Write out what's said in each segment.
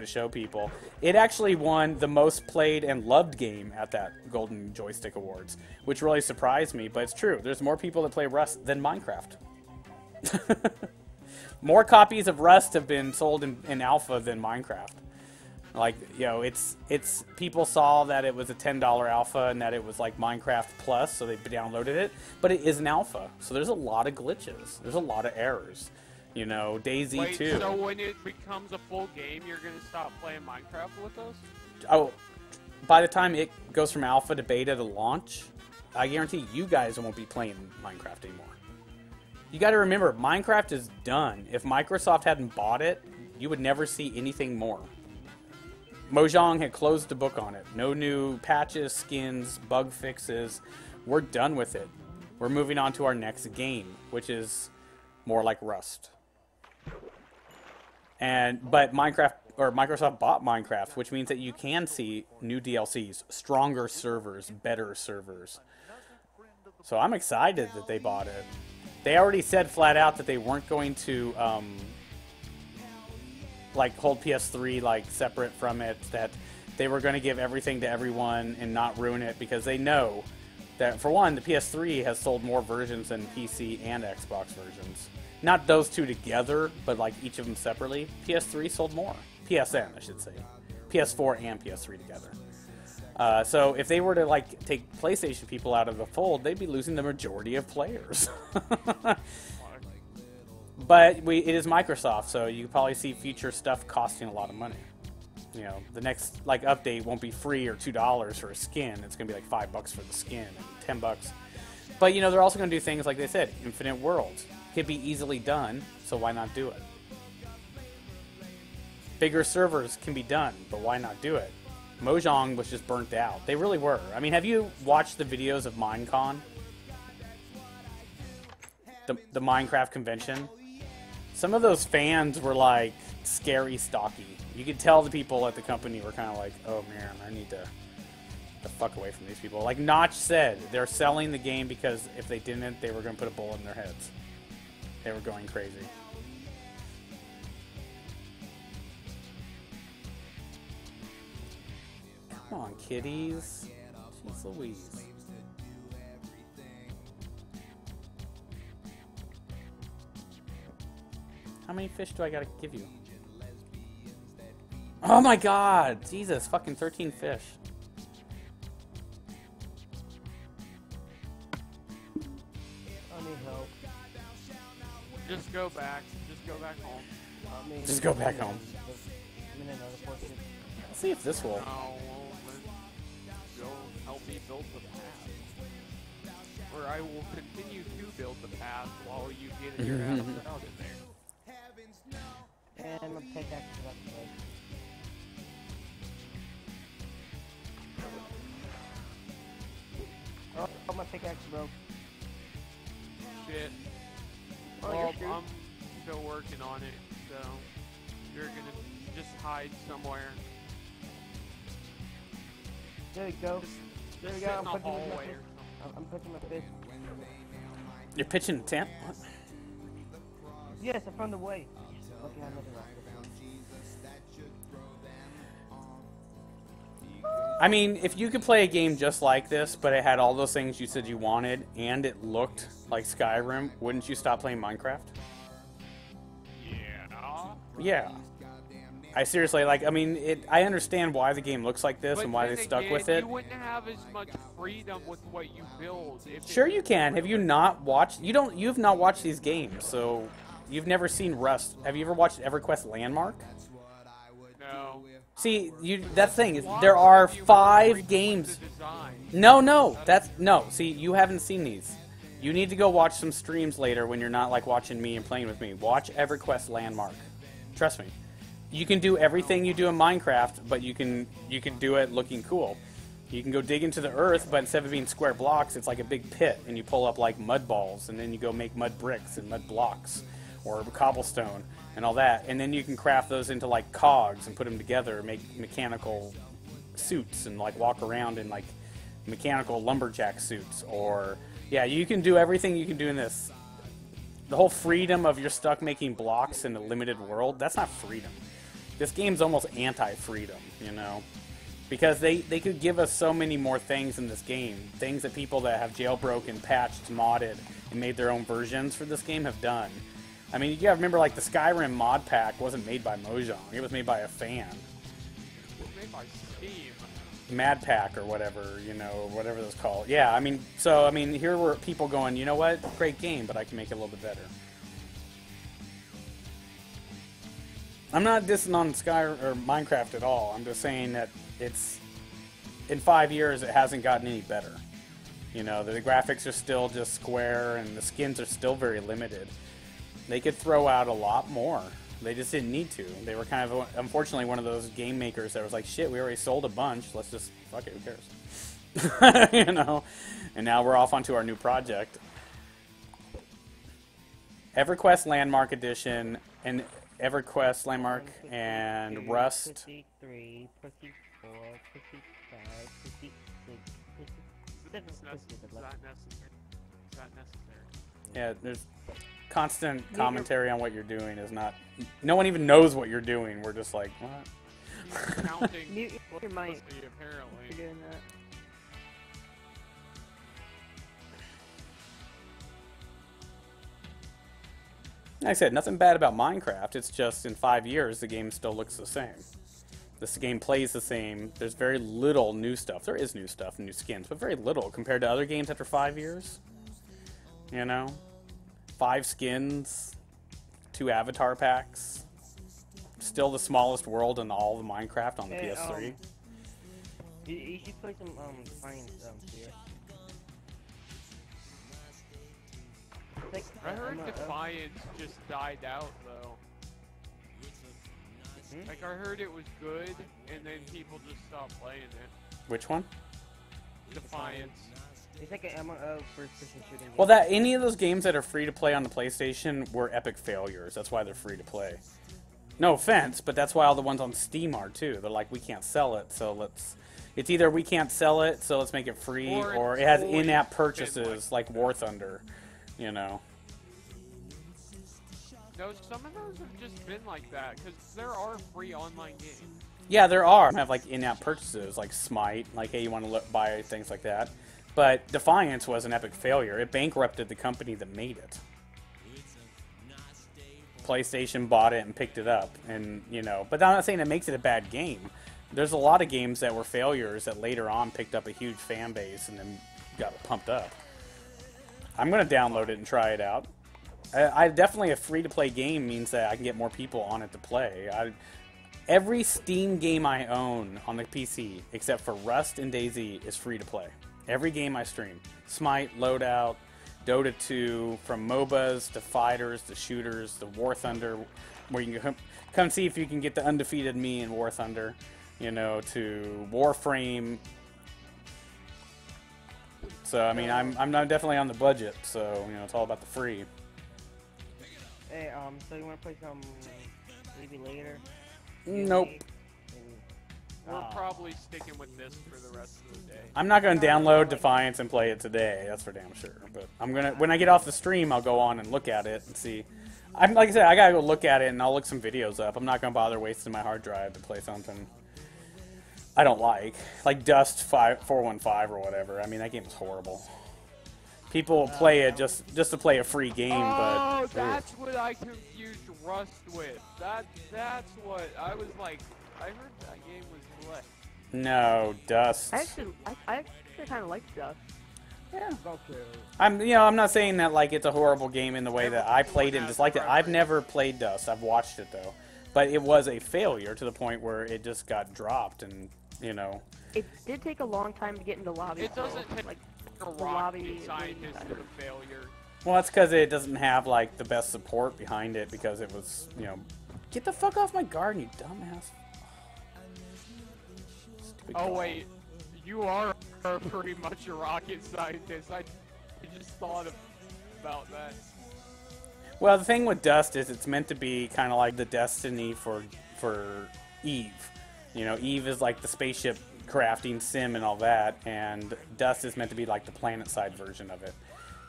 to show people. It actually won the most played and loved game at that Golden Joystick Awards, which really surprised me. But it's true. There's more people that play Rust than Minecraft. more copies of Rust have been sold in, in alpha than Minecraft. Like you know, it's it's people saw that it was a ten dollar alpha and that it was like Minecraft Plus, so they downloaded it. But it is an alpha, so there's a lot of glitches. There's a lot of errors. You know, DayZ Wait, too. so when it becomes a full game, you're gonna stop playing Minecraft with us? oh, by the time it goes from alpha to beta to launch, I guarantee you guys won't be playing Minecraft anymore. You got to remember, Minecraft is done. If Microsoft hadn't bought it, you would never see anything more. Mojang had closed the book on it. No new patches, skins, bug fixes. We're done with it. We're moving on to our next game, which is more like Rust. And but Minecraft or Microsoft bought Minecraft, which means that you can see new DLCs, stronger servers, better servers. So I'm excited that they bought it. They already said flat out that they weren't going to um, like hold PS3 like separate from it. That they were going to give everything to everyone and not ruin it because they know that for one, the PS3 has sold more versions than PC and Xbox versions. Not those two together, but like each of them separately. PS3 sold more. PSN, I should say. PS4 and PS3 together. Uh, so if they were to like take PlayStation people out of the fold, they'd be losing the majority of players. but we, it is Microsoft, so you probably see future stuff costing a lot of money. You know, the next like update won't be free or two dollars for a skin. It's gonna be like five bucks for the skin and ten bucks. But you know, they're also gonna do things like they said, infinite worlds. Could be easily done, so why not do it? Bigger servers can be done, but why not do it? Mojang was just burnt out. They really were. I mean, have you watched the videos of Minecon? The, the Minecraft convention? Some of those fans were like scary stocky. You could tell the people at the company were kind of like, oh man, I need to the fuck away from these people. Like Notch said, they're selling the game because if they didn't, they were going to put a bullet in their heads. They were going crazy. Come on, kitties. Jeez Louise. How many fish do I gotta give you? Oh my god! Jesus, fucking 13 fish. I need help. Just go back. Just go back home. I Just go back home. I'm in another portion. Let's see if this will. No, go help me build the path. Or I will continue to build the path while you get your ass out in there. And my pickaxe is up Oh, my pickaxe broke. Shit. Oh, well, you're. I'm still working on it, so you're gonna just hide somewhere. There we go. Just, There just we go. I'm in putting my fish. I'm- I'm my fish. You're pitching a tent? What? Yes, I found the way. Okay, I'm looking I mean, if you could play a game just like this, but it had all those things you said you wanted, and it looked like Skyrim, wouldn't you stop playing Minecraft? Yeah. Yeah. I seriously like. I mean, it. I understand why the game looks like this But and why they stuck again, with it. You wouldn't have as much freedom with what you build. Sure, you can. Have you not watched? You don't. You've not watched these games, so you've never seen Rust. Have you ever watched EverQuest Landmark? See, you. That thing is, there are five games. No, no, that's no. See, you haven't seen these. You need to go watch some streams later when you're not like watching me and playing with me. Watch EverQuest Landmark. Trust me. You can do everything you do in Minecraft, but you can you can do it looking cool. You can go dig into the earth, but instead of being square blocks, it's like a big pit, and you pull up like mud balls, and then you go make mud bricks and mud blocks, or cobblestone and all that, and then you can craft those into like cogs and put them together, make mechanical suits, and like walk around in like mechanical lumberjack suits, or yeah, you can do everything you can do in this. The whole freedom of you're stuck making blocks in a limited world, that's not freedom. this game's almost anti-freedom, you know, because they they could give us so many more things in this game, things that people that have jailbroken, patched, modded, and made their own versions for this game have done. I mean, you gotta remember, like the Skyrim mod pack wasn't made by Mojang; it was made by a fan. It was made by Steam. Mad Pack or whatever, you know, whatever it's called. Yeah, I mean, so I mean, here were people going, you know what, great game, but I can make it a little bit better. I'm not dissing on Sky or Minecraft at all. I'm just saying that it's in five years it hasn't gotten any better. You know, the, the graphics are still just square and the skins are still very limited. They could throw out a lot more. They just didn't need to. They were kind of, unfortunately, one of those game makers that was like, shit, we already sold a bunch. Let's just, fuck it, who cares? you know? And now we're off onto our new project. EverQuest Landmark Edition and EverQuest Landmark and Rust. Pussy 3, Pussy 4, Pussy 5, Pussy 6, Pussy 7, Is that, Pussy is 11. that necessary? Is that necessary? Yeah, there's constant commentary on what you're doing is not. No one even knows what you're doing. We're just like, what? Counting Mute your mic. apparently. You're doing that. Like I said, nothing bad about Minecraft. It's just in five years, the game still looks the same. This game plays the same. There's very little new stuff. There is new stuff, new skins, but very little compared to other games after five years. You know? Five skins, two avatar packs. Still the smallest world in all of Minecraft on the Hey, PS3. um, You, you should play some um Defiance um here. Like, I heard I'm uh, Defiance just died out though. Hmm? Like I heard it was good, and then people just stopped playing it. Which one? Defiance. It's like an MMO first person shooting game. Well, that any of those games that are free to play on the PlayStation were epic failures. That's why they're free to play. No offense, but that's why all the ones on Steam are too. They're like, we can't sell it, so let's. It's either we can't sell it, so let's make it free, Or or, it has in-app purchases like like War Thunder. You know. No, some of those have just been like that because there are free online games. Yeah, there are I have like in-app purchases like Smite, like hey, you want to buy things like that. But Defiance was an epic failure. It bankrupted the company that made it. PlayStation bought it and picked it up, and you know. But I'm not saying it makes it a bad game. There's a lot of games that were failures that later on picked up a huge fan base and then got pumped up. I'm gonna download it and try it out. I, I definitely a free to play game means that I can get more people on it to play. I, every Steam game I own on the PC, except for Rust and DayZ, is free to play. Every game I stream, Smite, Loadout, Dota 2, from MOBAs to fighters to shooters to War Thunder, where you can come, come see if you can get the undefeated me in War Thunder, you know, to Warframe. So I mean, I'm I'm not definitely on the budget, so you know, it's all about the free. Hey, um, so you wanna play some maybe later? Nope. We're probably sticking with this for the rest of the day. I'm not going to download Defiance and play it today. That's for damn sure. But I'm gonna when I get off the stream, I'll go on and look at it and see. I'm like I said, I gotta go look at it and I'll look some videos up. I'm not gonna bother wasting my hard drive to play something I don't like, like Dust five four one five or whatever. I mean, that game is horrible. People play it just just to play a free game, oh, but that's what I confused Rust with. That that's what I was like. I heard that game was lit. no Dust. I actually, I, I actually kind of like stuff. Yeah. Okay. I'm, you know, I'm not saying that like it's a horrible game in the way that I played it and has disliked it. I've never played Dust. I've watched it though, but it was a failure to the point where it just got dropped, and you know, It did take a long time to get into lobby. It doesn't though. take like a the rocket lobby scientist really- with a failure. well, that's because it doesn't have like the best support behind it because it was, you know, get the fuck off my garden, you dumbass. Oh wait, you are pretty much a rocket scientist. I just thought about that. Well, the thing with Dust is it's meant to be kind of like the Destiny for for Eve. You know, Eve is like the spaceship crafting sim and all that, and Dust is meant to be like the planet side version of it.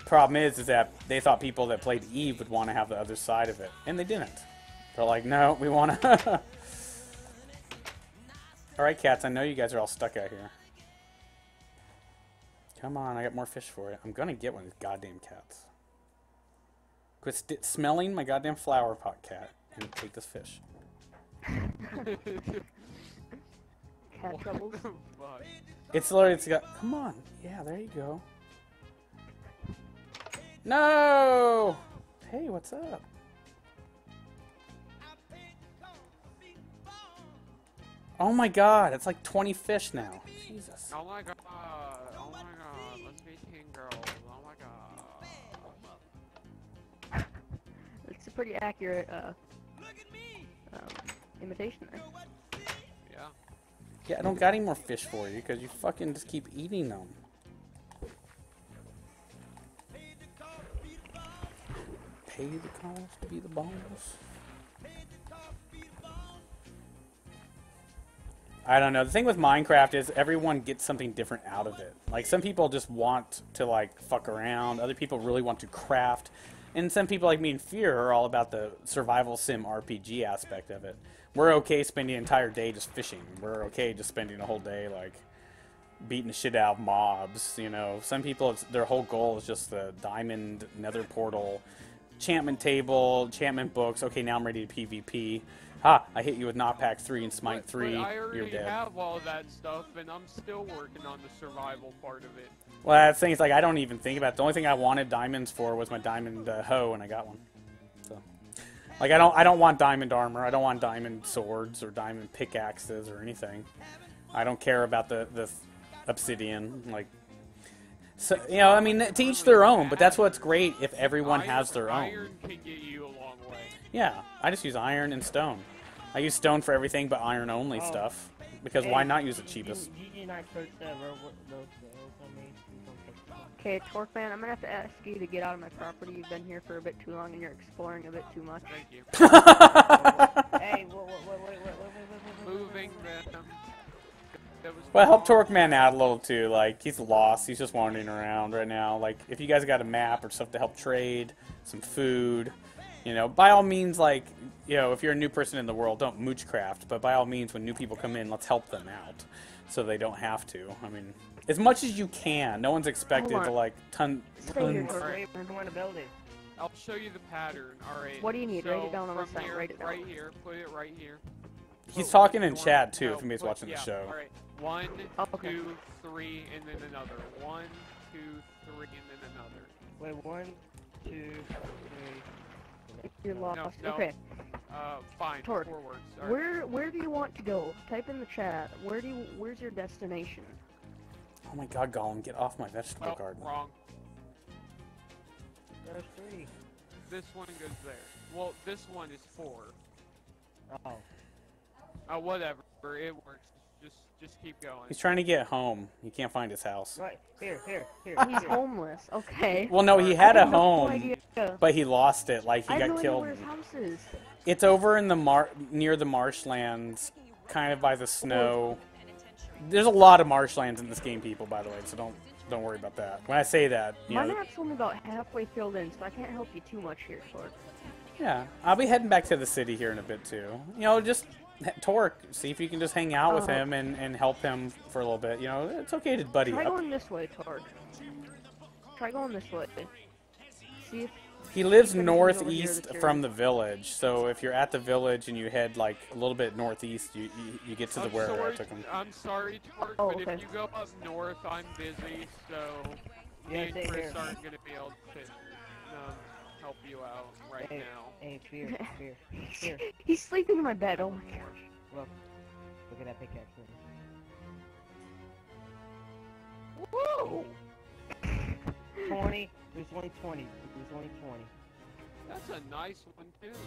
Problem is, is that they thought people that played Eve would want to have the other side of it, and they didn't. They're like, no, we want to. Alright, cats, I know you guys are all stuck out here. Come on, I got more fish for you. I'm gonna get one of these goddamn cats. Quit st- smelling my goddamn flower pot, cat, and take this fish. Cat troubles. What the fuck? It's literally, it's got. Come on. Yeah, there you go. No! Hey, what's up? Oh my god, it's like 20 fish now. Jesus. Oh my god. Oh my god. Let's be teen girls. Oh my god. It's a pretty accurate uh, um, imitation there. Yeah. Yeah, I don't got any more fish for you because you fucking just keep eating them. Pay the cost, be the boss. I don't know. The thing with Minecraft is everyone gets something different out of it. Like some people just want to like fuck around. Other people really want to craft. And some people like me and Fear are all about the survival sim RPG aspect of it. We're okay spending an entire day just fishing. We're okay just spending a whole day like beating the shit out of mobs. You know, some people their whole goal is just the diamond nether portal, enchantment table, enchantment books. Okay, now I'm ready to PvP. Ha! I hit you with Knockback three and Smite three. But I You're already have all that stuff, and I'm still working on the survival part of it. Well, that's the thing is like I don't even think about it. The only thing I wanted diamonds for was my diamond uh, hoe, and I got one. So, like I don't I don't want diamond armor. I don't want diamond swords or diamond pickaxes or anything. I don't care about the the obsidian. Like, so you know, I mean, to each their own. But that's what's great if everyone has their own. Iron can get you a long way. Yeah, I just use iron and stone. I use stone for everything but iron only oh. stuff. Because why not use the cheapest? Okay, Torqueman, I'm gonna have to ask you to get out of my property. You've been here for a bit too long and you're exploring a bit too much. Thank you. hey, Moving. Well, help Torqueman out a little too. Like, he's lost. He's just wandering around right now. Like, if you guys got a map or stuff to help trade, some food, you know, by all means, like you know, if you're a new person in the world, don't moochcraft. But by all means, when new people come in, let's help them out so they don't have to. I mean, as much as you can. No one's expected Hold to like ton. Tons Torque. We're going to build. I'll show you the pattern. All right. What do you need? So Write it down on the side, Here, write it down. Right here. Put it right here. He's Put talking one, in one, chat too. no, if anybody's put- watching yeah, the show. All right. One, Oh, okay. two, three, and then another. One, two, three, and then another. Wait, one, two, three. You're lost. no. Okay, Uh, fine. Torque, Four words. All right. where where do you want to go? Type in the chat. Where do you? Where's your destination? Oh my God, Gollum, get off my vegetable Oh, garden. wrong. There's three. This one goes there. Well, this one is four. Oh. Uh, whatever. It works. Just, just keep going. He's trying to get home. He can't find his house. Right, here, here, here. He's homeless. Okay. Well, no, he had a home. no but he lost it. Like he I got killed. where his house is. It's over in the mar near the marshlands, kind of by the snow. There's a lot of marshlands in this game, people. By the way, so don't don't worry about that. When I say that, you My know, map's only about halfway filled in, so I can't help you too much here, Torque. yeah, I'll be heading back to the city here in a bit too. You know, just Torque, see if you can just hang out with Oh. him and, and help him for a little bit. You know, it's okay to buddy Try up. going this way, Torque. Try going this way. See if He lives He's gonna be over here northeast from the village, so if you're at the village and you head like a little bit northeast, you you, you get to the I'm where I took him. I'm sorry, Torque, Oh, but if you go up north, I'm busy, so me Yeah, and Chris here. aren't going to be able to um, help you out right Hey, now. hey, fear, fear. Here, he's sleeping in my bed. Oh my gosh. look. Look at that pickaxe. Whoa! 20. There's only 20. There's only 20. That's a nice one, too.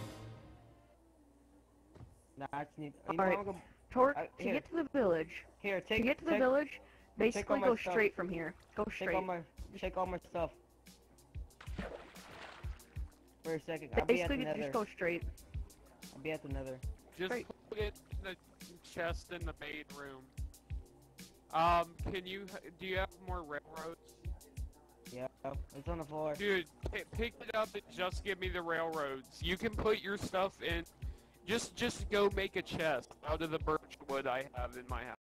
Nah, I just need. You Alright. wanna go, Torque, Uh, to here. get to the village, here, to take. get to the take, village, basically my go stuff. straight from here. Go Take all my. Take all my stuff. For a second. I'll be at the Basically, nether. just go straight. I'll be at the nether. Just Right. put it in the chest in the main room. Um, can you, do you have more railroads? Yeah, it's on the floor. Dude, pi- pick it up and just give me the railroads. You can put your stuff in. Just, just go make a chest out of the birch wood I have in my house.